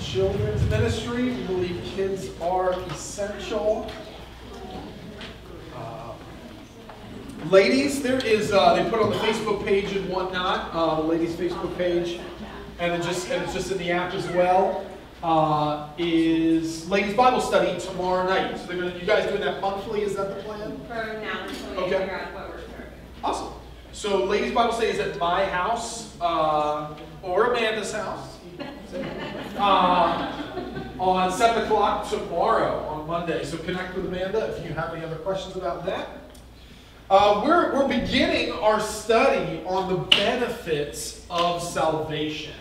children's ministry. We believe kids are essential. Uh, ladies, there is, uh, they put on the Facebook page and whatnot, uh, the ladies' Facebook page, and, it just, and it's just in the app as well, uh, is ladies' Bible study tomorrow night. So they're gonna, you guys doing that monthly? Is that the plan? For now until we Okay. figure out what we're starting. Awesome. So, ladies' Bible study is at my house uh, or Amanda's house uh, on 7 o'clock tomorrow on Monday. So, connect with Amanda if you have any other questions about that. Uh, we're, we're beginning our study on the benefits of salvation.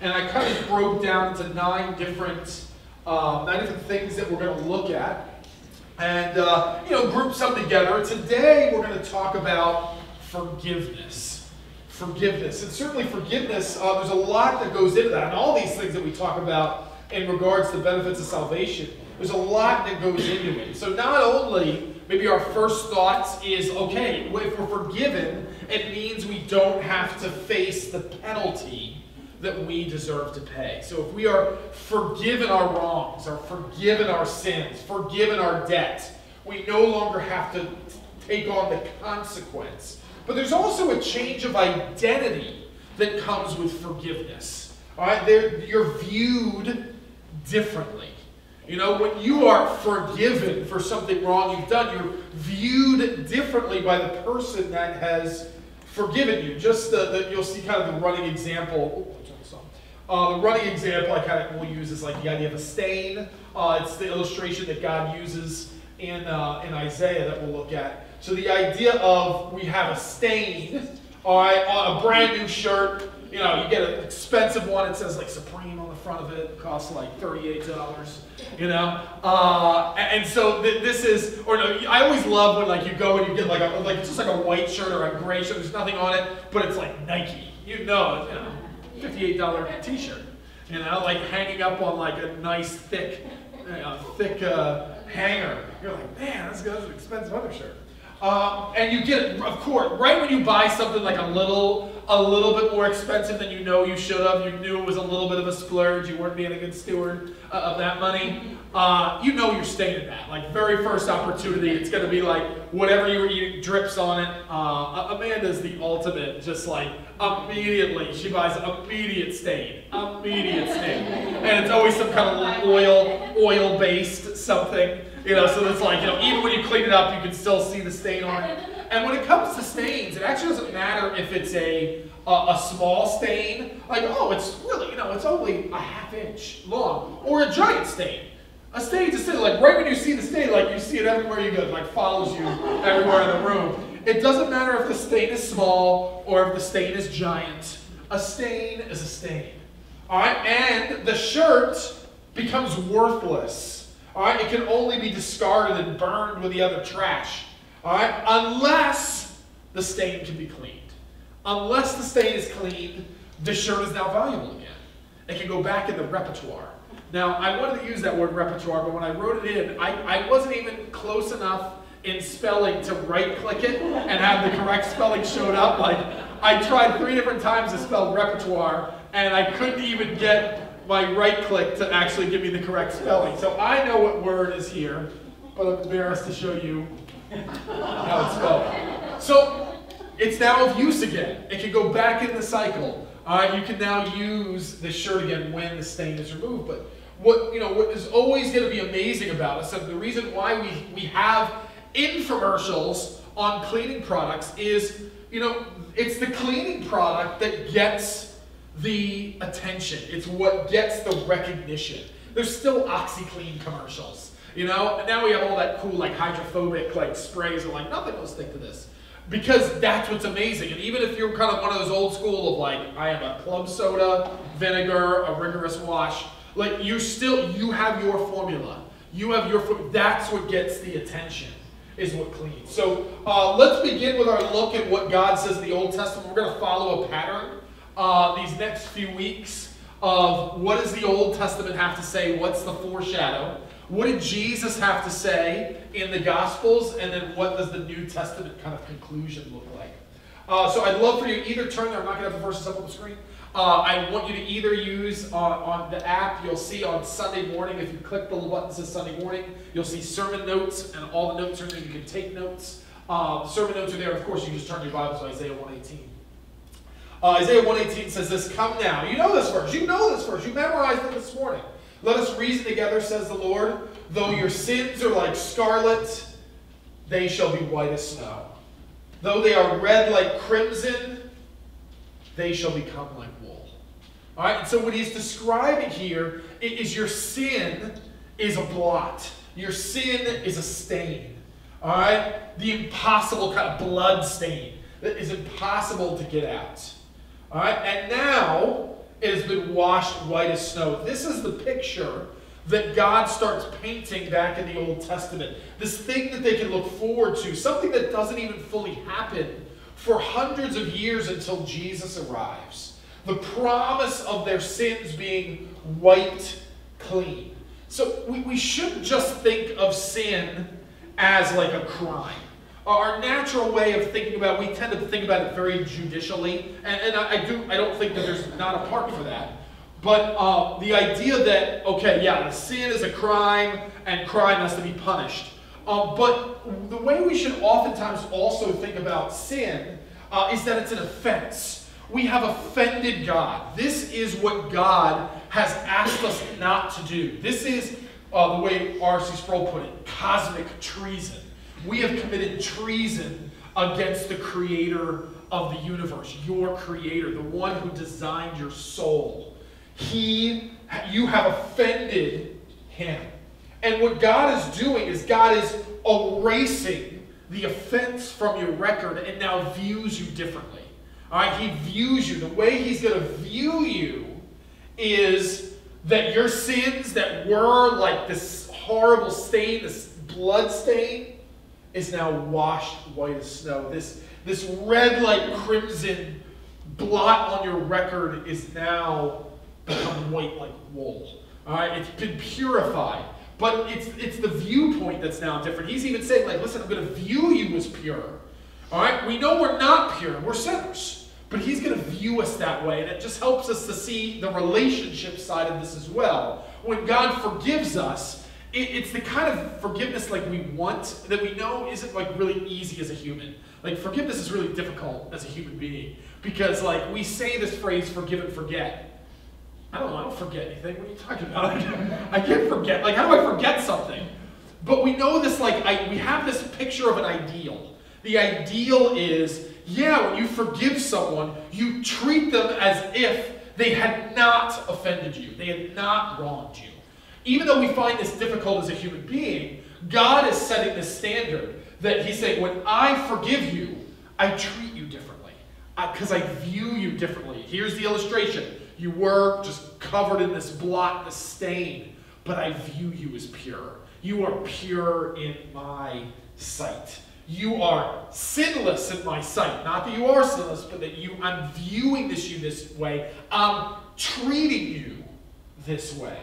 And I kind of broke down into nine different, uh, nine different things that we're going to look at and uh, you know group some together. Today we're going to talk about forgiveness. Forgiveness, and certainly forgiveness. Uh, there's a lot that goes into that, and all these things that we talk about in regards to the benefits of salvation. There's a lot that goes into it. So not only maybe our first thoughts is okay, if we're forgiven, it means we don't have to face the penalty that we deserve to pay. So if we are forgiven our wrongs, or forgiven our sins, forgiven our debt, we no longer have to take on the consequence. But there's also a change of identity that comes with forgiveness. All right, They're, you're viewed differently. You know, when you are forgiven for something wrong you've done, you're viewed differently by the person that has forgiven you. Just the, the you'll see kind of the running example. Uh, the running example I kind of will use is like the idea of a stain. Uh, it's the illustration that God uses in, uh, in Isaiah that we'll look at. So the idea of we have a stain, all right, on a brand new shirt. You know, you get an expensive one. It says like Supreme on the front of it. costs like thirty-eight dollars. You know, uh, and, so th- this is, or no, I always love when like you go and you get like a like it's just like a white shirt or a gray shirt. There's nothing on it, but it's like Nike. You know, you know, fifty-eight dollar T-shirt. You know, like hanging up on like a nice thick, you know, thick uh, hanger. You're like, man, that's, that's an expensive undershirt. Um, and you get it, of course, right when you buy something like a little, a little bit more expensive than you know you should have, you knew it was a little bit of a splurge, you weren't being a good steward uh, of that money, uh, you know you're staying at that. Like, very first opportunity, it's going to be like whatever you were eating drips on it. Uh, Amanda's the ultimate, just like immediately, she buys immediate stain, immediate stain. And it's always some kind of oil, oil based something. You know, so it's like, you know, even when you clean it up, you can still see the stain on it. And when it comes to stains, it actually doesn't matter if it's a, a, a small stain, like, oh, it's really, you know, it's only a half inch long, or a giant stain. A stain's a stain, like right when you see the stain, like you see it everywhere you go, it like follows you everywhere in the room. It doesn't matter if the stain is small or if the stain is giant. A stain is a stain. All right, and the shirt becomes worthless. All right, it can only be discarded and burned with the other trash. All right, unless the stain can be cleaned. Unless the stain is cleaned, the shirt is now valuable again. It can go back in the repertoire. Now, I wanted to use that word repertoire, but when I wrote it in, I, I wasn't even close enough in spelling to right click it and have the correct spelling showed up. Like, I tried three different times to spell repertoire, and I couldn't even get my right click to actually give me the correct spelling. So I know what word is here, but I'm embarrassed to show you how it's spelled. So it's now of use again. It can go back in the cycle. Right, you can now use the shirt again when the stain is removed. But what you know, what is always going to be amazing about us, and the reason why we we have infomercials on cleaning products is, you know, it's the cleaning product that gets the attention. It's what gets the recognition. There's still OxiClean commercials. You know, now we have all that cool like hydrophobic like sprays and like nothing will stick to this. Because that's what's amazing. And even if you're kind of one of those old school of like, I am a club soda, vinegar, a rigorous wash, like you still you have your formula. You have your that's what gets the attention is what cleans. So uh, let's begin with our look at what God says in the Old Testament. We're going to follow a pattern uh, these next few weeks of what does the Old Testament have to say? What's the foreshadow? What did Jesus have to say in the Gospels? And then what does the New Testament kind of conclusion look like? Uh, so I'd love for you to either turn there. I'm not going to have the verses up on the screen. Uh, I want you to either use on, on the app, you'll see on Sunday morning, if you click the little button that says Sunday morning, you'll see sermon notes, and all the notes are there. You can take notes. Uh, sermon notes are there. Of course, you just turn your Bible to Isaiah 118. Uh, Isaiah 118 says this, Come now. You know this verse. You know this verse. You memorized it this morning. Let us reason together, says the Lord. Though your sins are like scarlet, they shall be white as snow. Though they are red like crimson, they shall become like wool. All right, and so what he's describing here is your sin is a blot. Your sin is a stain. All right, the impossible kind of blood stain that is impossible to get out. All right, and now it has been washed white as snow. This is the picture that God starts painting back in the Old Testament. This thing that they can look forward to, something that doesn't even fully happen for hundreds of years until Jesus arrives. The promise of their sins being wiped clean. So we, we shouldn't just think of sin as like a crime. Our natural way of thinking about, we tend to think about it very judicially, and, and I, I, do. I don't think that there's not a part for that. But uh, the idea that okay, yeah, sin is a crime, and crime has to be punished. Um, but the way we should oftentimes also think about sin uh, is that it's an offense. We have offended God. This is what God has asked us not to do. This is uh, the way R.C. Sproul put it cosmic treason. We have committed treason against the creator of the universe, your creator, the one who designed your soul. He, you have offended him. And what God is doing is God is erasing the offense from your record and now views you differently. All right, he views you. The way he's going to view you is that your sins that were like this horrible stain, this blood stain, is now washed white as snow. This, this red like crimson blot on your record is now become white like wool. All right, it's been purified. But it's, it's the viewpoint that's now different. He's even saying, like, listen, I'm going to view you as pure. All right, we know we're not pure, we're sinners. But he's going to view us that way, and it just helps us to see the relationship side of this as well. When God forgives us, it, it's the kind of forgiveness like we want that we know isn't like really easy as a human. Like forgiveness is really difficult as a human being because like we say this phrase forgive and forget. I don't know, I don't forget anything. What are you talking about? I can't forget. Like how do I forget something? But we know this like I, we have this picture of an ideal. The ideal is yeah, when you forgive someone, you treat them as if they had not offended you. They had not wronged you. Even though we find this difficult as a human being, God is setting the standard that He's saying, when I forgive you, I treat you differently because I, I view you differently. Here's the illustration. You were just covered in this blot, this stain, but I view you as pure. You are pure in my sight. You are sinless in my sight. Not that you are sinless, but that you, I'm viewing this you this way. I'm treating you this way.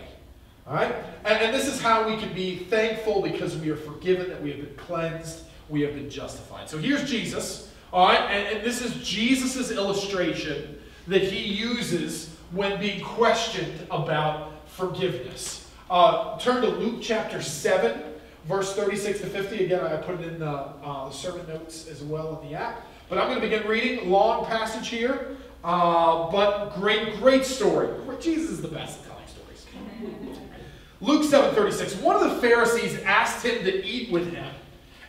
All right? And, and this is how we can be thankful because we are forgiven, that we have been cleansed, we have been justified. So here's Jesus. All right? And, and this is Jesus' illustration that he uses when being questioned about forgiveness. Uh, turn to Luke chapter 7, verse 36 to 50. Again, I put it in the, uh, sermon notes as well in the app. But I'm going to begin reading. Long passage here, uh, but great, great story. Jesus is the best at telling stories. Luke 7:36. One of the Pharisees asked him to eat with him,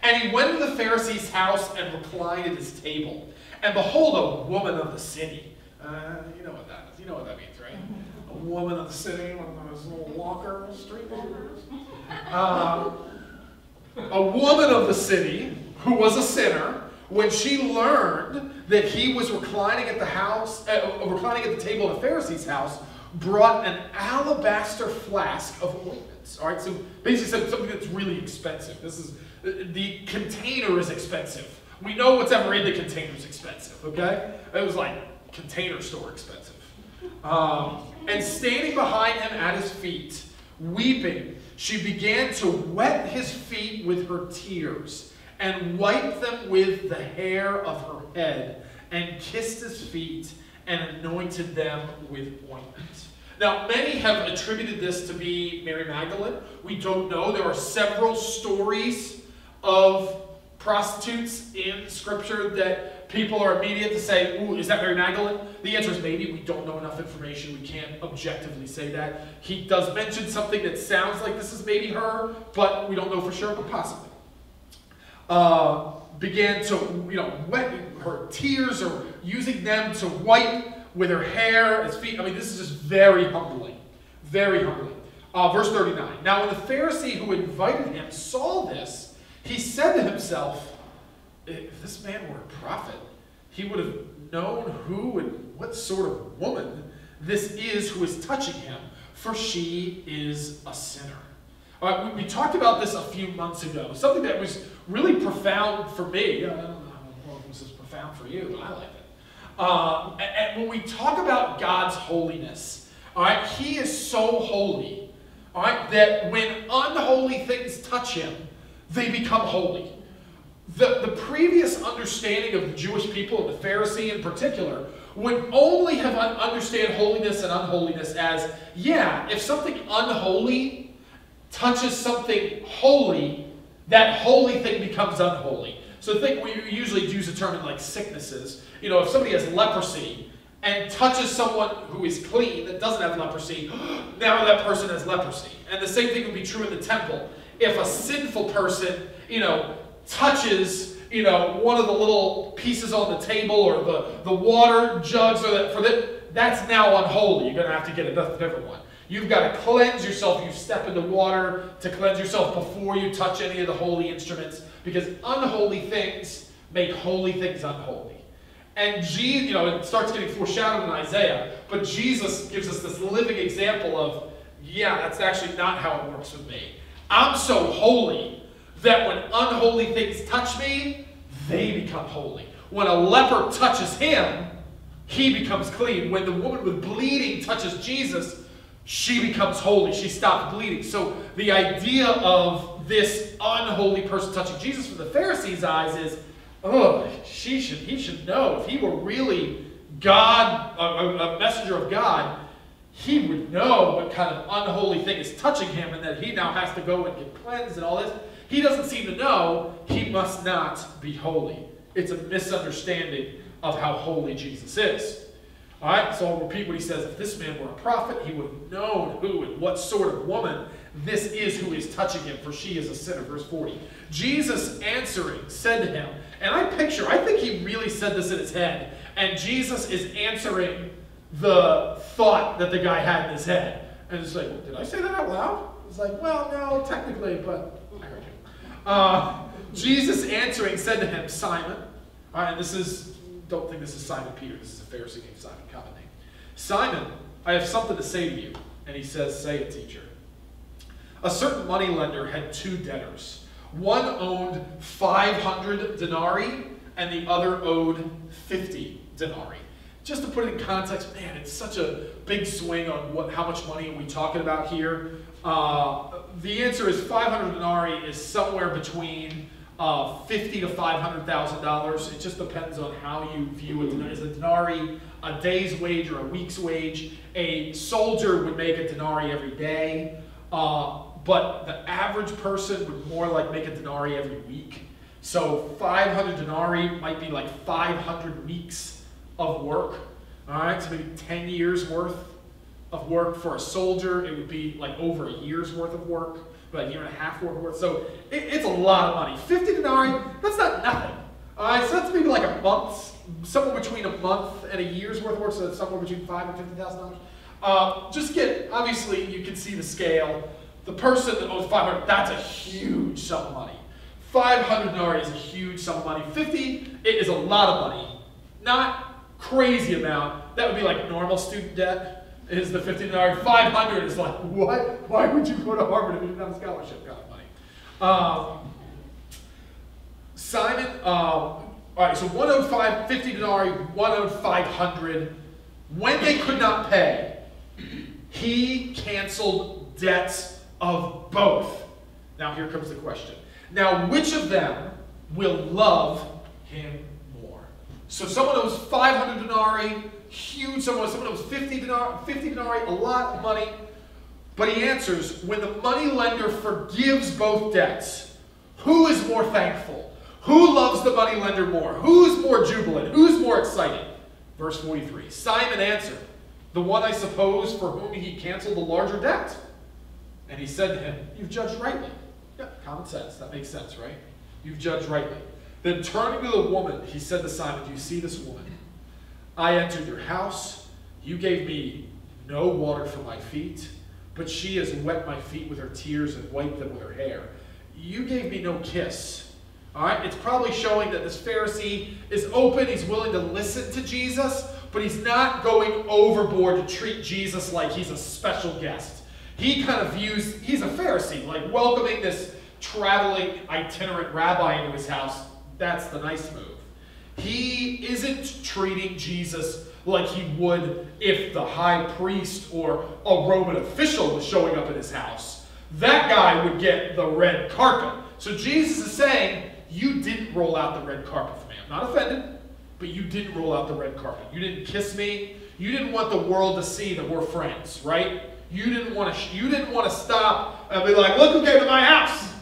and he went to the Pharisee's house and reclined at his table. And behold, a woman of the city. Uh, you know what that is. You know what that means, right? A woman of the city, one of those little walker street walkers. Uh, a woman of the city who was a sinner, when she learned that he was reclining at the house, uh, reclining at the table at the Pharisee's house, brought an alabaster flask of ointments. All right, so basically said something that's really expensive. This is the container is expensive. We know what's ever in the container is expensive. Okay, it was like container store expensive. Um, and standing behind him at his feet, weeping, she began to wet his feet with her tears and wiped them with the hair of her head and kissed his feet and anointed them with ointment. Now, many have attributed this to be Mary Magdalene. We don't know. There are several stories of prostitutes in Scripture that people are immediate to say, Ooh, is that Mary Magdalene? The answer is maybe. We don't know enough information. We can't objectively say that. He does mention something that sounds like this is maybe her, but we don't know for sure, but possibly. Uh, began to, you know, wet her tears or using them to wipe with her hair, his feet. I mean, this is just very humbling. Very humbling. Uh, verse 39. Now, when the Pharisee who invited him saw this, he said to himself, If this man were a prophet, he would have known who and what sort of woman this is who is touching him, for she is a sinner. All right, we, talked about this a few months ago. Something that was really profound for me. I don't know if this is profound for you, but I like. Um, and, when we talk about God's holiness, all right, He is so holy, all right, that when unholy things touch Him, they become holy. The, the previous understanding of the Jewish people, and the Pharisee in particular, would only have understand holiness and unholiness as, yeah, if something unholy touches something holy, that holy thing becomes unholy. So think we usually use a term like sicknesses. You know, if somebody has leprosy and touches someone who is clean that doesn't have leprosy, now that person has leprosy. And the same thing would be true in the temple. If a sinful person, you know, touches, you know, one of the little pieces on the table or the, the water jugs or that for that, that's now unholy. You're going to have to get a different one. You've got to cleanse yourself. You step into water to cleanse yourself before you touch any of the holy instruments because unholy things make holy things unholy. And Jesus, you know, it starts getting foreshadowed in Isaiah, but Jesus gives us this living example of, yeah, that's actually not how it works with me. I'm so holy that when unholy things touch me, they become holy. When a leper touches him, he becomes clean. When the woman with bleeding touches Jesus, she becomes holy. She stops bleeding. So the idea of this unholy person touching Jesus from the Pharisees' eyes is, oh, she should, he should know. If he were really God, a, a messenger of God, he would know what kind of unholy thing is touching him and that he now has to go and get cleansed and all this. He doesn't seem to know he must not be holy. It's a misunderstanding of how holy Jesus is. All right, so I'll repeat what he says. If this man were a prophet, he would have known who and what sort of woman this is who is touching him, for she is a sinner. Verse 40. Jesus answering said to him, and I picture, I think he really said this in his head, and Jesus is answering the thought that the guy had in his head. And it's like, did I say that out loud? It's like, well, no, technically, but I heard you. Uh, Jesus answering said to him, Simon, all right, and this is don't think this is Simon Peter. This is a Pharisee named Simon, common name. Simon, I have something to say to you. And he says, Say it, teacher. A certain moneylender had two debtors. One owned 500 denarii, and the other owed 50 denarii. Just to put it in context, man, it's such a big swing on what, how much money are we talking about here. Uh, the answer is 500 denarii is somewhere between uh, fifty to five hundred thousand dollars. It just depends on how you view it. Is a denarii a day's wage or a week's wage? A soldier would make a denarii every day, uh, but the average person would more like make a denarii every week. So 500 denarii might be like 500 weeks of work. All right, so maybe 10 years worth of work for a soldier. It would be like over a year's worth of work about a year and a half worth. So it, it's a lot of money. 50 denarii, that's not nothing. All right, so that's maybe like a month, somewhere between a month and a year's worth of work, so that's somewhere between five and fifty thousand dollars. Uh, just get obviously you can see the scale. The person that owes 500, that's a huge sum of money. 500 denarii is a huge sum of money. 50, it is a lot of money. Not crazy amount. That would be like normal student debt is the 50 denarii. 500 is like, what? Why would you go to Harvard if you didn't have a scholarship kind of money? Um, Simon, um, all right, so one owed five, 50 denarii, one owed 500. When they could not pay, he canceled debts of both. Now here comes the question. Now, which of them will love him more? So someone owes 500 denarii, huge someone, someone was 50 denarii, 50 denarii, a lot of money. But he answers, when the money lender forgives both debts, who is more thankful? Who loves the money lender more? Who's more jubilant? Who's more excited? Verse 43 Simon answered, The one I suppose for whom he canceled the larger debt. And he said to him, You've judged rightly. Yeah, common sense. That makes sense, right? You've judged rightly. Then turning to the woman, he said to Simon, Do you see this woman? I entered your house. You gave me no water for my feet, but she has wet my feet with her tears and wiped them with her hair. You gave me no kiss. All right, it's probably showing that this Pharisee is open, he's willing to listen to Jesus, but he's not going overboard to treat Jesus like he's a special guest. He kind of views, he's a Pharisee, like welcoming this traveling itinerant rabbi into his house. That's the nice move. He isn't treating Jesus like he would if the high priest or a Roman official was showing up at his house. That guy would get the red carpet. So Jesus is saying, You didn't roll out the red carpet for me. I'm not offended, but you didn't roll out the red carpet. You didn't kiss me. You didn't want the world to see that we're friends, right? You didn't want to. You didn't want to stop and be like, "Look who came to my house."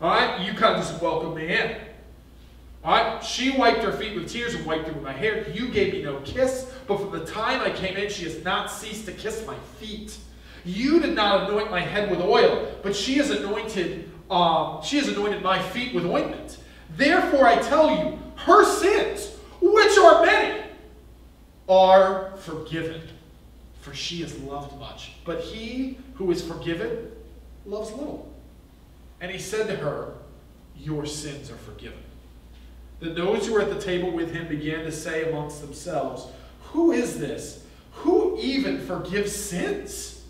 All right, you kind of just welcomed me in. All right, she wiped her feet with tears and wiped them with my hair. You gave me no kiss, but from the time I came in, she has not ceased to kiss my feet. You did not anoint my head with oil, but she has anointed. Um, she has anointed my feet with ointment. Therefore, I tell you, her sins, which are many, are forgiven, for she has loved much. But he who is forgiven loves little. And he said to her, Your sins are forgiven. Then those who were at the table with him began to say amongst themselves, Who is this? Who even forgives sins?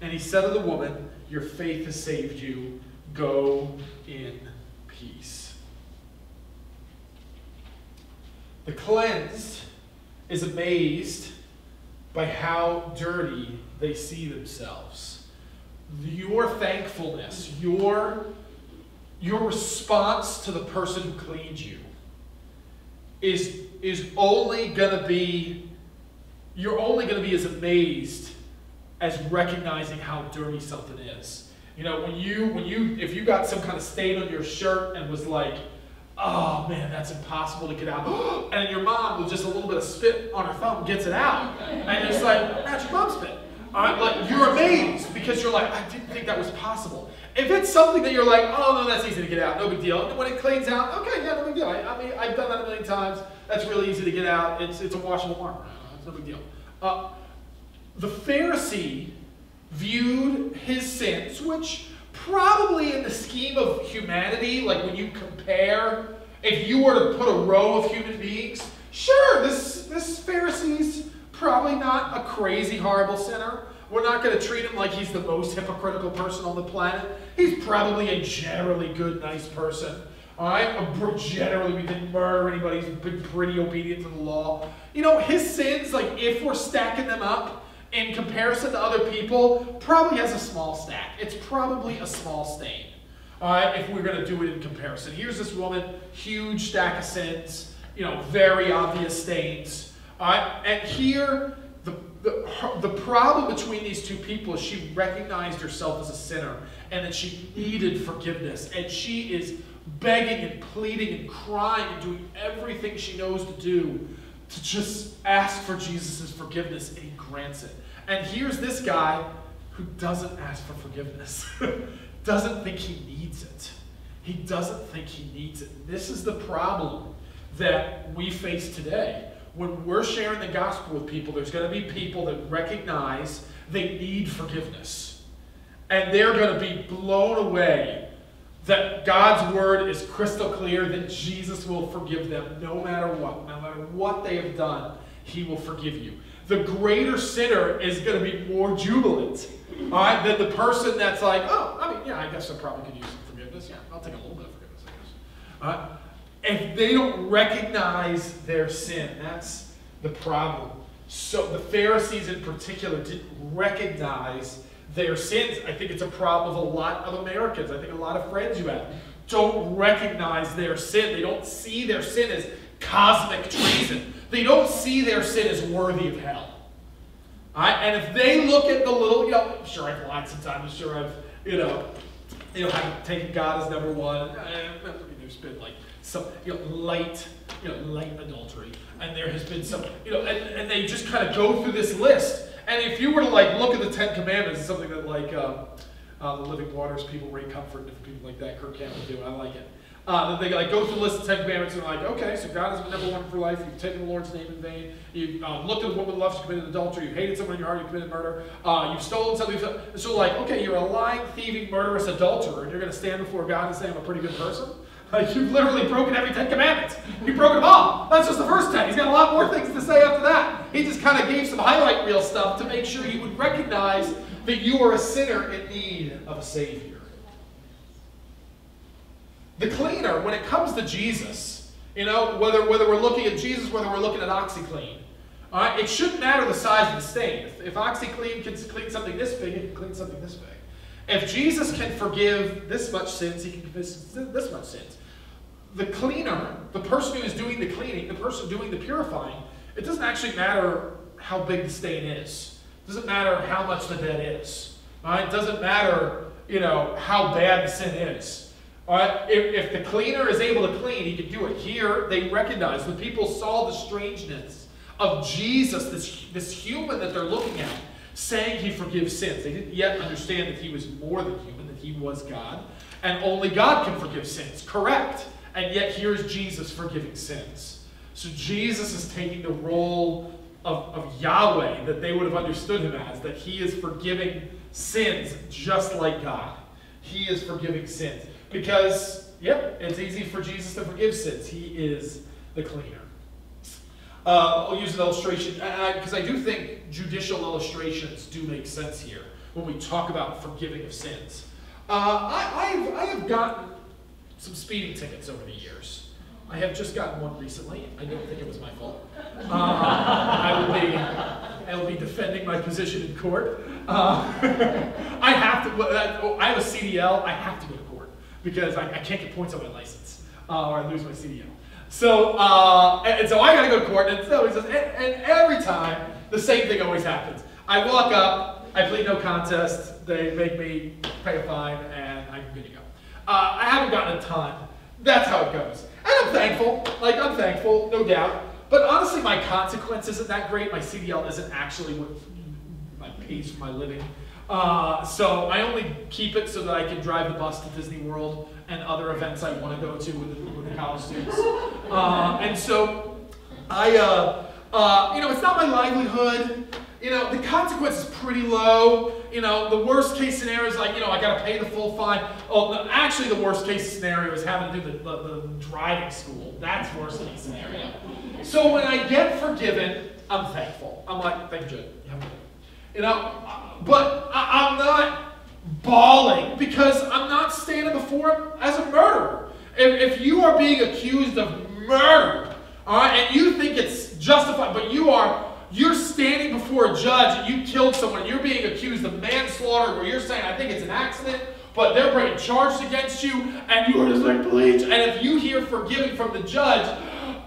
And he said to the woman, Your faith has saved you. Go in peace. The cleansed is amazed by how dirty they see themselves. Your thankfulness, your, your response to the person who cleaned you is, is only going to be, you're only going to be as amazed as recognizing how dirty something is. You know, when you, when you, if you got some kind of stain on your shirt and was like, oh man, that's impossible to get out. and your mom with just a little bit of spit on her thumb gets it out. And it's like, your mom's spit. All right, like you're amazed because you're like, I didn't think that was possible. If it's something that you're like, oh no, that's easy to get out, no big deal. And when it cleans out, okay, yeah, no big deal. I, I mean, I've done that a million times. That's really easy to get out. It's it's a washable armor. It's no big deal. Uh, the Pharisee viewed his sins, which probably in the scheme of humanity, like when you compare, if you were to put a row of human beings, sure, this this Pharisee's probably not a crazy, horrible sinner. We're not going to treat him like he's the most hypocritical person on the planet. He's probably a generally good, nice person. All right? Generally, we didn't murder anybody. He's been pretty obedient to the law. You know, his sins, like if we're stacking them up in comparison to other people, probably has a small stack. It's probably a small stain. All right? If we're going to do it in comparison. Here's this woman, huge stack of sins, you know, very obvious stains. And here, the, the problem between these two people is she recognized herself as a sinner and that she needed forgiveness. And she is begging and pleading and crying and doing everything she knows to do to just ask for Jesus' forgiveness, and he grants it. And here's this guy who doesn't ask for forgiveness, doesn't think he needs it. He doesn't think he needs it. This is the problem that we face today when we're sharing the gospel with people, there's going to be people that recognize they need forgiveness. And they're going to be blown away that God's word is crystal clear that Jesus will forgive them no matter what. No matter what they have done, he will forgive you. The greater sinner is going to be more jubilant all right, than the person that's like, oh, I mean, yeah, I guess I probably could use some forgiveness. Yeah, I'll take a little bit of forgiveness, I guess. If they don't recognize their sin, that's the problem. So the Pharisees in particular didn't recognize their sins. I think it's a problem of a lot of Americans. I think a lot of friends you have don't recognize their sin. They don't see their sin as cosmic treason. They don't see their sin as worthy of hell. Right? And if they look at the little, you know, I'm sure I've lied sometimes, I'm sure I've, you know, you know, have taken God as number one. And there's been like some, you know, light, you know, light adultery. And there has been some, you know, and, and they just kind of go through this list. And if you were to like look at the Ten Commandments, it's something that like uh, uh, the Living Waters people, Ray Comfort, different people like that, Kirk Cameron do. I like it. Uh, that they like go through the list of Ten Commandments and are like, okay, so God is number one for life. You've taken the Lord's name in vain. You've um, looked at a woman with lust, you committed adultery. You've hated someone in your heart, you committed murder. Uh, you've stolen something. So like, okay, you're a lying, thieving, murderous adulterer, and you're going to stand before God and say, I'm a pretty good person. Like you've literally broken every Ten Commandments. You've broken them all. That's just the first ten. He's got a lot more things to say after that. He just kind of gave some highlight reel stuff to make sure you would recognize that you are a sinner in need of a Savior. The cleaner, when it comes to Jesus, you know, whether, whether we're looking at Jesus, whether we're looking at OxiClean, all right, it shouldn't matter the size of the stain. If, if OxiClean can clean something this big, it can clean something this big. If Jesus can forgive this much sins, he can forgive this much sins. The cleaner, the person who is doing the cleaning, the person doing the purifying, it doesn't actually matter how big the stain is. It doesn't matter how much the debt is. Right? It doesn't matter, you know, how bad the sin is. Right? If, if the cleaner is able to clean, he can do it. Here, they recognize, when people saw the strangeness of Jesus, this, this human that they're looking at, saying he forgives sins. They didn't yet understand that he was more than human, that he was God, and only God can forgive sins. Correct. And yet here's Jesus forgiving sins. So Jesus is taking the role of, of Yahweh that they would have understood him as, that he is forgiving sins just like God. He is forgiving sins. Because, yep, it's easy for Jesus to forgive sins. He is the cleaner. Uh, I'll use an illustration, because I, I, do think judicial illustrations do make sense here when we talk about forgiving of sins. Uh, I, I've, I have gotten some speeding tickets over the years. I have just gotten one recently. I don't think it was my fault. Uh, I will be, I will be defending my position in court. Uh, I have to. Oh, I have a CDL. I have to go to because I, I can't get points on my license, uh, or I lose my CDL. So, uh, and, so I got to go to court, and so he says, and, and, every time the same thing always happens. I walk up, I plead no contest, they make me pay a fine, and I'm good to go. Uh, I haven't gotten a ton. That's how it goes. And I'm thankful. Like, I'm thankful, no doubt. But honestly, my consequence isn't that great. My CDL isn't actually what my pays for my living. Uh, so I only keep it so that I can drive the bus to Disney World and other events I want to go to with the, with the college students. Uh, and so I, uh, uh, you know, it's not my livelihood. You know, the consequence is pretty low. You know, the worst case scenario is like, you know, I got to pay the full fine. Oh, no, actually, the worst case scenario is having to do the, the, the driving school. That's worst case scenario. So when I get forgiven, I'm thankful. I'm like, thank you, You know, but I, I'm not bawling because I'm not standing before him as a murderer. If, if you are being accused of murder, all right, and you think it's justified, but you are you're standing before a judge and you killed someone, you're being accused of manslaughter, where you're saying, I think it's an accident, but they're bringing charges against you, and you are just like, please. And if you hear forgiving from the judge,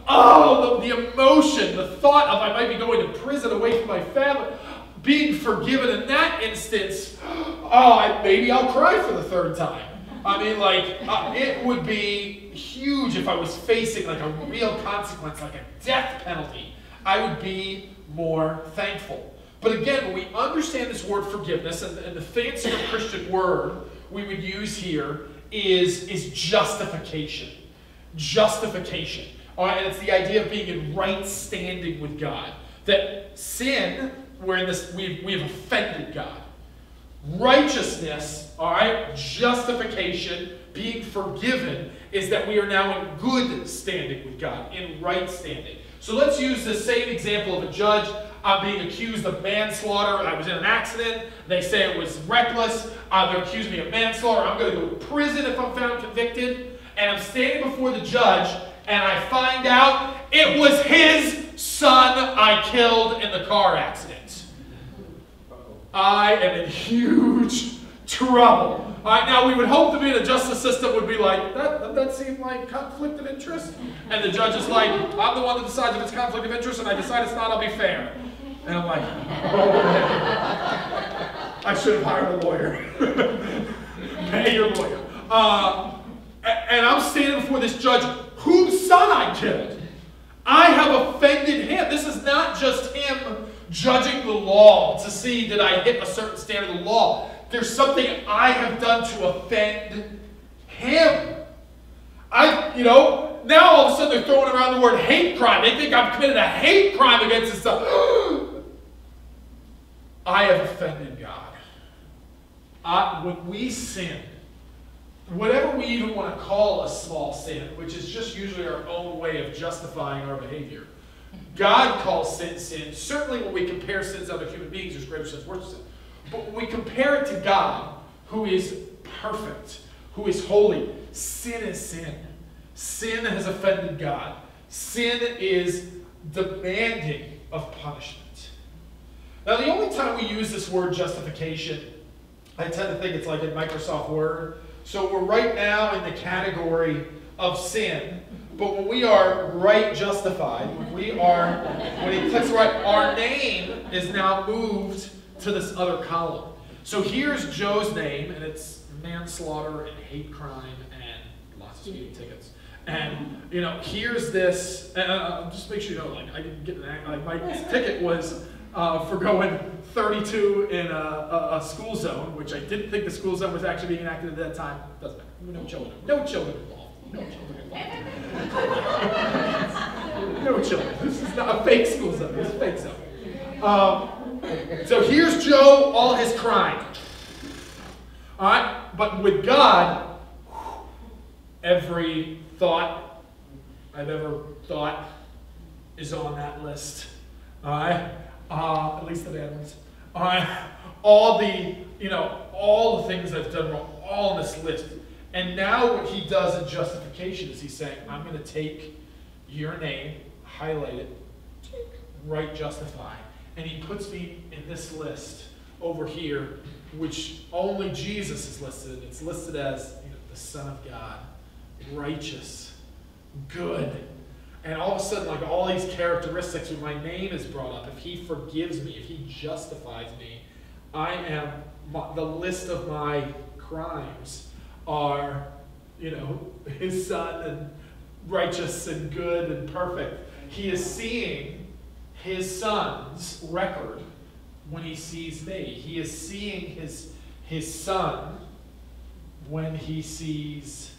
oh, the, the emotion, the thought of I might be going to prison away from my family being forgiven in that instance, oh, maybe I'll cry for the third time. I mean, like, uh, it would be huge if I was facing like a real consequence, like a death penalty. I would be more thankful. But again, when we understand this word forgiveness, and, and the fancier Christian word we would use here is, is justification. Justification. All right, and it's the idea of being in right standing with God. That sin we're in this, we've, we've offended God. Righteousness, all right, justification, being forgiven, is that we are now in good standing with God, in right standing. So let's use the same example of a judge. I'm being accused of manslaughter. I was in an accident. They say it was reckless. Uh, they're accusing me of manslaughter. I'm going to go to prison if I'm found convicted. And I'm standing before the judge, and I find out it was his son I killed in the car accident. I am in huge trouble. All right, now we would hope be in a justice system would be like, that, that seem like conflict of interest? And the judge is like, I'm the one that decides if it's conflict of interest, and I decide it's not, I'll be fair. And I'm like, oh, I should have hired a lawyer. Pay your lawyer. Uh, and I'm standing before this judge whose son I killed. I have offended him. This is not just him judging the law to see did I hit a certain standard of the law. There's something I have done to offend him. I, you know, now all of a sudden they're throwing around the word hate crime. They think I've committed a hate crime against his son. I have offended God. I, when we sin, whatever we even want to call a small sin, which is just usually our own way of justifying our behavior, God calls sin sin. Certainly when we compare sins to other human beings, there's greater sins, worse sins. But when we compare it to God, who is perfect, who is holy, sin is sin. Sin has offended God. Sin is demanding of punishment. Now, the only time we use this word justification, I tend to think it's like in Microsoft Word. So we're right now in the category of sin, but when we are right justified, when we are, when he clicks right, our name is now moved to this other column. So here's Joe's name, and it's manslaughter and hate crime and lots of speeding tickets. And you know, here's this. Uh, uh just make sure you know, like I didn't get an like my ticket was uh, for going 32 in a, a, a, school zone, which I didn't think the school zone was actually being enacted at that time. Doesn't matter. No children. No children. No children no children. This is not a fake school zone. It's a fake zone. Um, so here's Joe, all his crime. All right? But with God, every thought I've ever thought is on that list. All right? Uh, at least the bad ones. All right? All the, you know, all the things I've done wrong, all on this list. And now what he does in justification is he's saying, I'm going to take your name, highlight it, right justify and he puts me in this list over here, which only Jesus is listed. It's listed as you know, the Son of God, righteous, good. And all of a sudden, like all these characteristics when my name is brought up, if he forgives me, if he justifies me, I am, the list of my crimes are, you know, his son and righteous and good and perfect. He is seeing his son's record when he sees me. He is seeing his, his son when he sees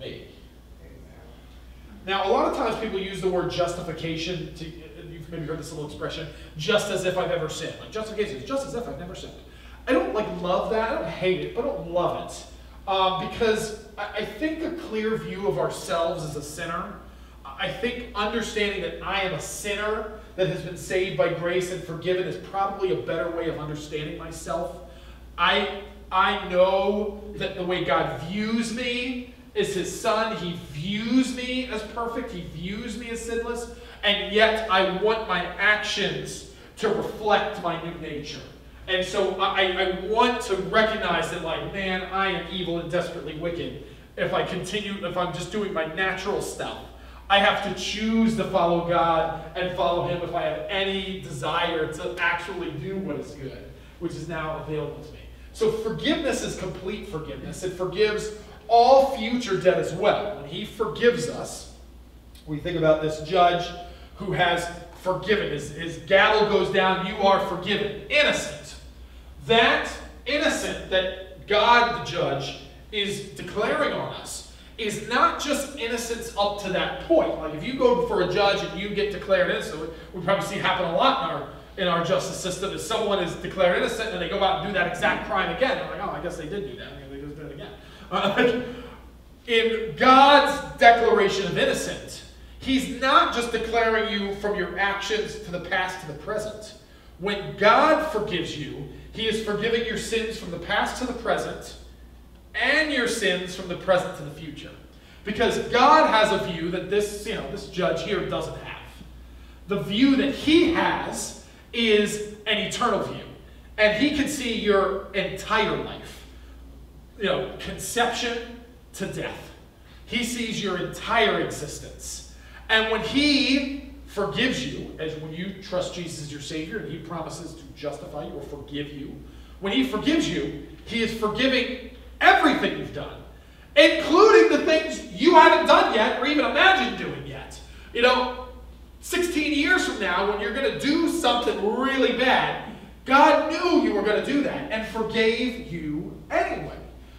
me. Now, a lot of times people use the word justification to, you've maybe heard this little expression, just as if I've ever sinned. Like justification is just as if I've never sinned. I don't like love that. I don't hate it, but I don't love it. Um, because I, I think a clear view of ourselves as a sinner, I think understanding that I am a sinner that has been saved by grace and forgiven is probably a better way of understanding myself. I, I know that the way God views me is his son. He views me as perfect. He views me as sinless. And yet I want my actions to reflect my new nature. And so I, I want to recognize that, like, man, I am evil and desperately wicked if I continue, if I'm just doing my natural stuff. I have to choose to follow God and follow Him if I have any desire to actually do what is good, which is now available to me. So forgiveness is complete forgiveness. It forgives all future debt as well. When He forgives us, we think about this judge who has forgiven. His, his gavel goes down, you are forgiven. Innocent. That innocent that God, the judge, is declaring on us is not just innocence up to that point. Like if you go before a judge and you get declared innocent, we probably see happen a lot in our in our justice system is someone is declared innocent and they go out and do that exact crime again. They're like, oh, I guess they did do that. They just do it again. Uh, in God's declaration of innocence, He's not just declaring you from your actions to the past to the present. When God forgives you, He is forgiving your sins from the past to the present and your sins from the present to the future. Because God has a view that this, you know, this judge here doesn't have. The view that he has is an eternal view. And he can see your entire life. You know, conception to death. He sees your entire existence. And when he forgives you, as when you trust Jesus as your Savior and he promises to justify you or forgive you, when he forgives you, he is forgiving everything you've done, including the things you haven't done yet or even imagined doing yet. You know, 16 years from now, when you're going to do something really bad, God knew you were going to do that and forgave you anyway.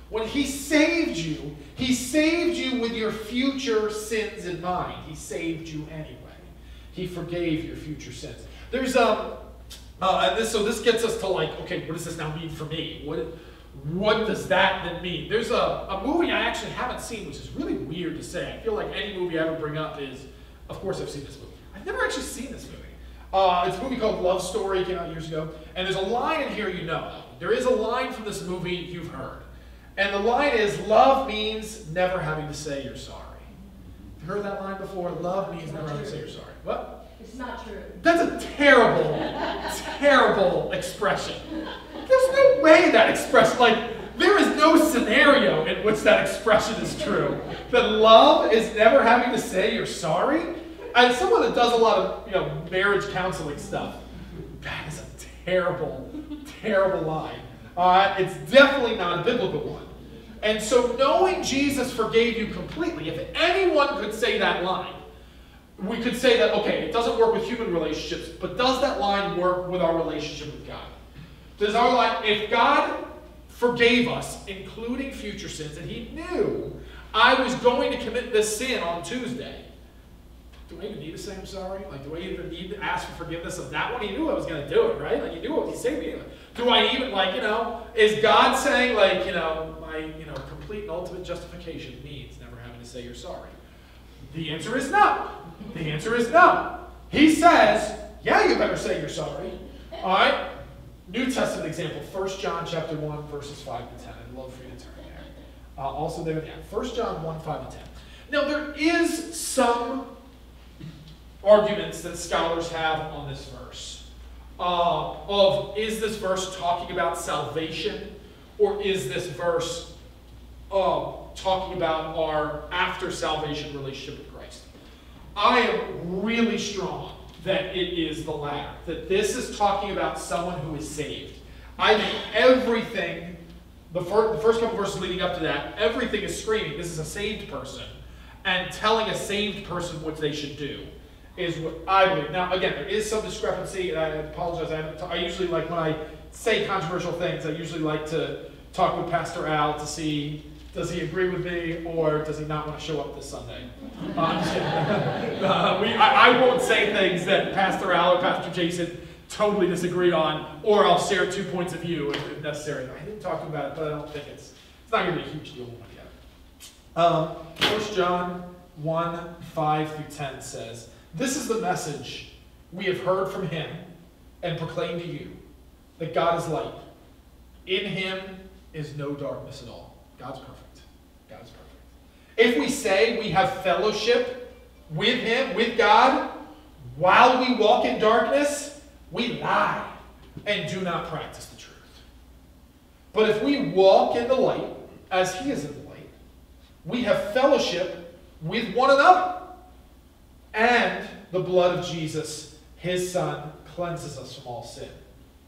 When He saved you, He saved you with your future sins in mind. He saved you anyway. He forgave your future sins. There's um, uh, this so this gets us to like, okay, what does this now mean for me? What what does that then mean? There's a, a movie I actually haven't seen, which is really weird to say. I feel like any movie I ever bring up is, of course, I've seen this movie. I've never actually seen this movie. Uh, it's a movie called Love Story, came out years ago. And there's a line in here you know. There is a line from this movie you've heard. And the line is, love means never having to say you're sorry. You heard that line before? Love means never having to say you're sorry. What? It's not true. That's a terrible, terrible expression. There's no way that expression, like, there is no scenario in which that expression is true. That love is never having to say you're sorry. As someone that does a lot of, you know, marriage counseling stuff, that is a terrible, terrible line. Uh, it's definitely not a biblical one. And so knowing Jesus forgave you completely, if anyone could say that line, we could say that, okay, it doesn't work with human relationships, but does that line work with our relationship with God? Does our line, if God forgave us, including future sins, and He knew I was going to commit this sin on Tuesday, do I even need to say I'm sorry? Like, do I even need to ask for forgiveness of that one? He knew I was going to do it, right? Like, He knew what He saved me. Do I even, like, you know, is God saying, like, you know, my, you know, complete and ultimate justification means never having to say you're sorry? The answer is no. The answer is no. He says, yeah, you better say you're sorry. All right? New Testament example, 1 John chapter 1, verses 5 to 10. I'd love for you to turn there. Uh, also there yeah, 1 John 1, 5 to 10. Now, there is some arguments that scholars have on this verse. Uh, of is this verse talking about salvation, or is this verse uh, talking about our after salvation relationship with Christ? I am really strong that it is the latter, that this is talking about someone who is saved. I think everything, the first, the first couple verses leading up to that, everything is screaming this is a saved person and telling a saved person what they should do is what I believe. Now, again, there is some discrepancy, and I apologize. I, I usually like when I say controversial things, I usually like to talk with Pastor Al to see does he agree with me or does he not want to show up this Sunday? Uh, uh, we, I, I, won't say things that Pastor Al or Pastor Jason totally disagree on, or I'll share two points of view if, if necessary. I didn't talk about it, but I don't think it's it's not going to be a huge deal one yet. Um, 1 John 1 5 through 10 says, This is the message we have heard from him and proclaimed to you that God is light. In him is no darkness at all. God's perfect. God is perfect. If we say we have fellowship with Him, with God, while we walk in darkness, we lie and do not practice the truth. But if we walk in the light, as He is in the light, we have fellowship with one another. And the blood of Jesus, His Son, cleanses us from all sin.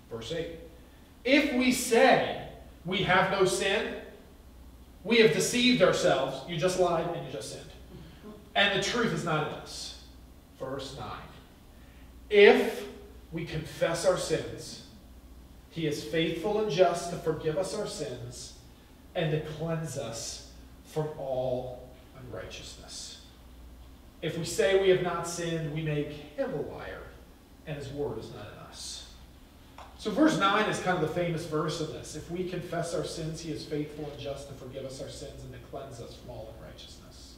Verse 8. If we say we have no sin, we have deceived ourselves. You just lied and you just sinned. And the truth is not in us. Verse 9. If we confess our sins, he is faithful and just to forgive us our sins and to cleanse us from all unrighteousness. If we say we have not sinned, we make him a liar, and his word is not in us. So, verse 9 is kind of the famous verse of this. If we confess our sins, he is faithful and just to forgive us our sins and to cleanse us from all unrighteousness.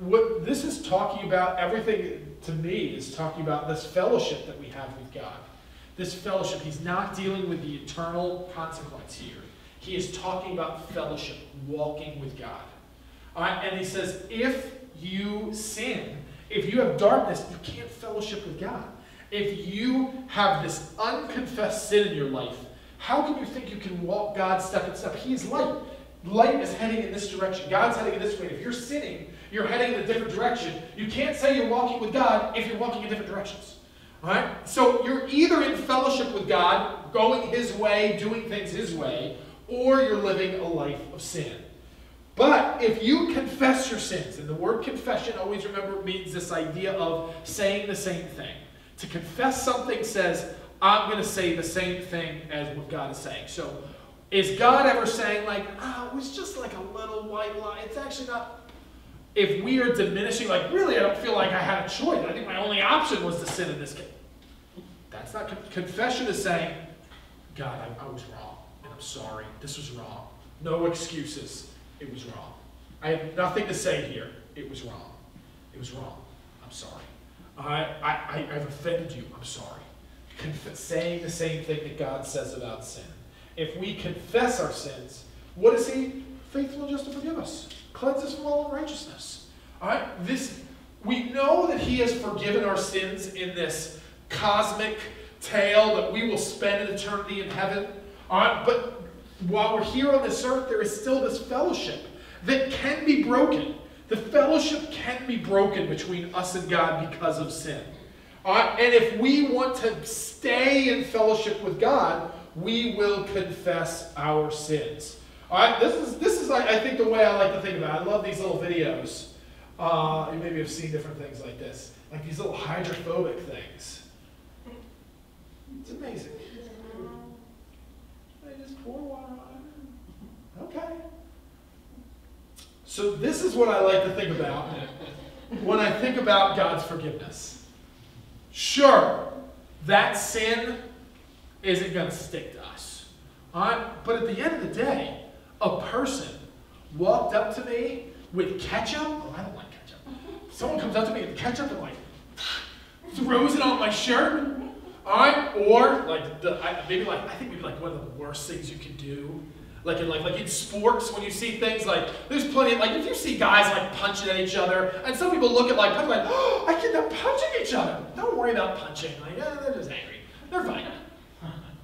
What this is talking about, everything to me is talking about this fellowship that we have with God. This fellowship, he's not dealing with the eternal consequence here. He is talking about fellowship, walking with God. All right, and he says, if you sin, if you have darkness, you can't fellowship with God. If you have this unconfessed sin in your life, how can you think you can walk God step in step? He is light. Light is heading in this direction. God's heading in this way. If you're sinning, you're heading in a different direction. You can't say you're walking with God if you're walking in different directions. All right? So you're either in fellowship with God, going His way, doing things His way, or you're living a life of sin. But if you confess your sins, and the word confession, always remember, means this idea of saying the same thing. To confess something says, I'm going to say the same thing as what God is saying. So, is God ever saying, like, oh, it was just like a little white lie? It's actually not. If we are diminishing, like, really, I don't feel like I had a choice. I think my only option was to sin in this case. That's not. Confession is saying, God, I, I was wrong, and I'm sorry. This was wrong. No excuses. It was wrong. I have nothing to say here. It was wrong. It was wrong. I'm sorry. I, I, I've offended you. I'm sorry. Conf- saying the same thing that God says about sin. If we confess our sins, what is He? Faithful and just to forgive us, cleanse us from all unrighteousness. All right. This we know that He has forgiven our sins in this cosmic tale that we will spend an eternity in heaven. All right. But while we're here on this earth, there is still this fellowship that can be broken. The fellowship can be broken between us and God because of sin. Uh, and if we want to stay in fellowship with God, we will confess our sins. All right, this is this is I think the way I like to think about it. I love these little videos. Uh, you maybe have seen different things like this, like these little hydrophobic things. It's amazing. Pour water on it. Okay. So this is what I like to think about when I think about God's forgiveness. Sure, that sin isn't going to stick to us. But at the end of the day, a person walked up to me with ketchup. Oh, I don't like ketchup. Someone comes up to me with ketchup and like throws it on my shirt. All right? Or like the, maybe like I think maybe like one of the worst things you can do. Like in like like in sports when you see things like there's plenty of, like if you see guys like punching at each other and some people look at like punching like oh I can they're punching each other. Don't worry about punching like yeah, they're just angry. They're fine.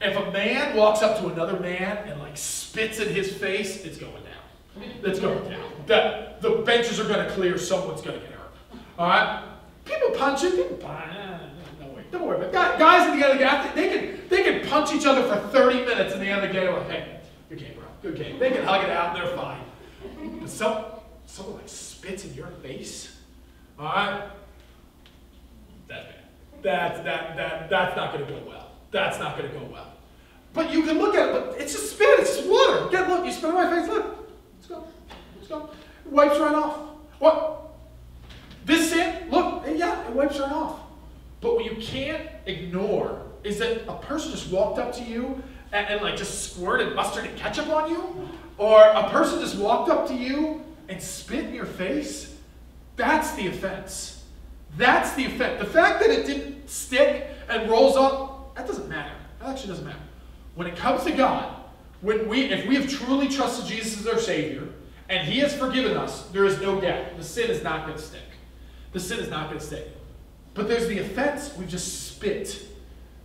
If a man walks up to another man and like spits in his face it's going down. It's going down. That the benches are going to clear someone's going to get hurt. All right? People punching people punch don't worry worry but guys at the end of the game they can they can punch each other for 30 minutes and the end of the game like hey good game, bro. Good game. They can hug it out and they're fine. But some, someone like spits in your face, all right? That's bad. That's, that, that, that's not going to go well. That's not going to go well. But you can look at it, but it's just spit, it's just water. Get, look, you spit in my face, look. Let's go. Let's go. It wipes right off. What? This sin, look, yeah, it wipes right off. But what you can't ignore is that a person just walked up to you and, and like just squirted mustard and ketchup on you, or a person just walked up to you and spit in your face, that's the offense. That's the offense. The fact that it didn't stick and rolls up, that doesn't matter. That actually doesn't matter. When it comes to God, when we, if we have truly trusted Jesus as our Savior, and He has forgiven us, there is no doubt. The sin is not going to stick. The sin is not going to stick. But there's the offense we just spit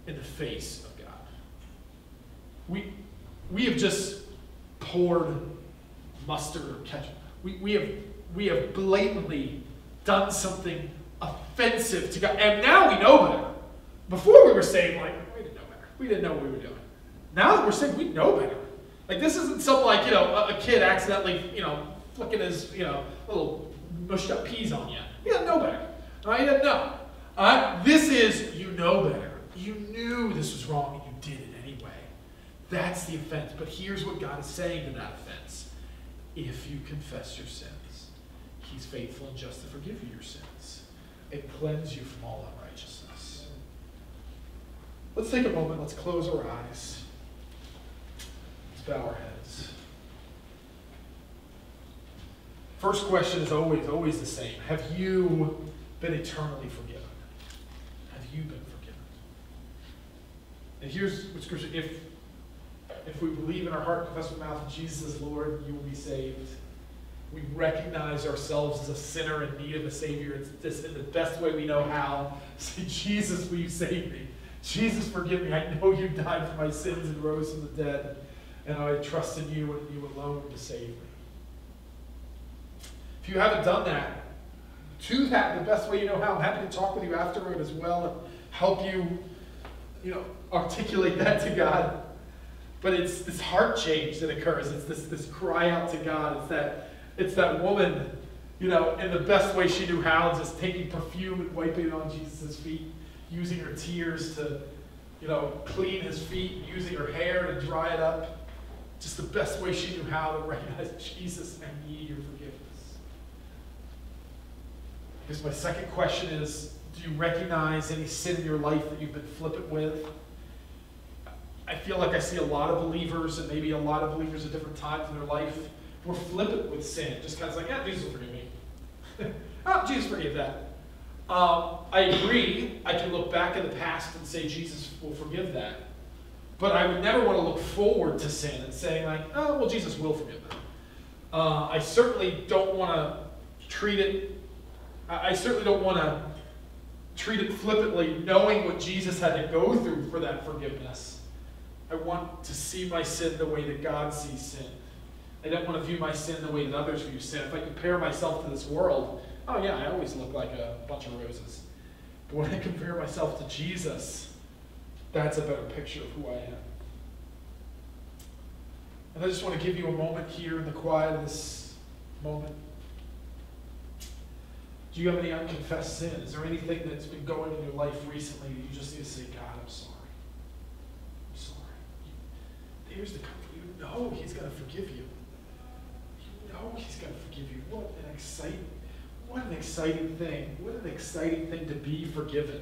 in the face of God. we, we have just poured mustard or ketchup. We, we, have, we have blatantly done something offensive to God. And now we know better. Before we were saying, like, we didn't know better. We didn't know what we were doing. Now that we're saying we know better. Like, this isn't some, like, you know, a, a kid accidentally, you know, flicking his, you know, little mushed up peas on you. He doesn't know better. Right? He doesn't know. Uh, this is, you know better. You knew this was wrong and you did it anyway. that's the offense. But here's what God is saying to that offense. If you confess your sins, He's faithful and just to forgive you your sins and cleanse you from all unrighteousness. Let's take a moment. Let's close our eyes. Let's bow our heads. First question is always, always the same. Have you been eternally forgiven? Have you been forgiven? And here's what scripture, if if we believe in our heart, confess with mouth Jesus is Lord, you will be saved. We recognize ourselves as a sinner in need of a Savior. It's just in the best way we know how. Say, Jesus, will you save me? Jesus, forgive me. I know you died for my sins and rose from the dead, and I trust in you and you alone to save me. If you haven't done that, do that the best way you know how. I'm happy to talk with you afterward as well and help you, you know, articulate that to God. But it's this heart change that occurs. It's this, this cry out to God. It's that, it's that woman, you know, in the best way she knew how, just taking perfume and wiping it on Jesus' feet, using her tears to, you know, clean his feet, using her hair to dry it up. Just the best way she knew how to recognize Jesus, and need your forgiveness. Because my second question is Do you recognize any sin in your life that you've been flippant with? I feel like I see a lot of believers, and maybe a lot of believers at different times in their life, were flippant with sin. Just kind of like, yeah, Jesus will forgive me. oh, Jesus forgive that. Um, I agree. I can look back in the past and say Jesus will forgive that. But I would never want to look forward to sin and saying, like, oh, well, Jesus will forgive that. Uh, I certainly don't want to treat it, I, I certainly don't want to treat it flippantly, knowing what Jesus had to go through for that forgiveness. I want to see my sin the way that God sees sin. I don't want to view my sin the way that others view sin. If I compare myself to this world, oh yeah, I always look like a bunch of roses. But when I compare myself to Jesus, that's a better picture of who I am. And I just want to give you a moment here in the quiet of this moment. Do you have any unconfessed sin? Is there anything that's been going in your life recently that you just need to say, God, I'm sorry? I'm sorry. Here's the comfort. You He's going to forgive you. You know He's going to forgive you. What an exciting, what an exciting thing. What an exciting thing to be forgiven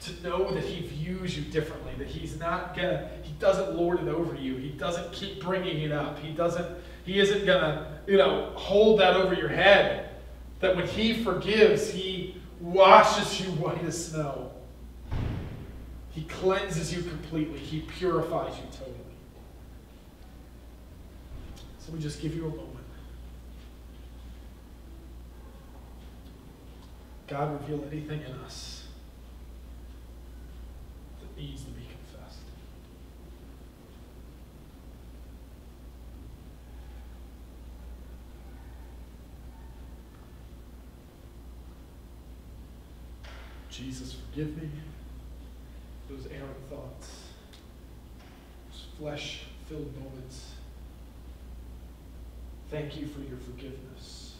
to know that he views you differently, that he's not gonna, he doesn't lord it over you. He doesn't keep bringing it up. He doesn't, he isn't gonna, you know, hold that over your head. That when he forgives, he washes you white as snow. He cleanses you completely. He purifies you totally. So we just give you a moment. God, reveal anything in us that needs to be confessed. Jesus, forgive me those errant thoughts, those flesh filled moments. Thank you for your forgiveness.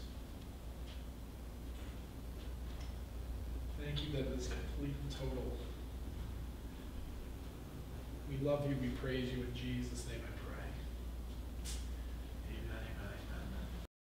Thank you that it is complete and total. We love you. We praise you. In Jesus' name.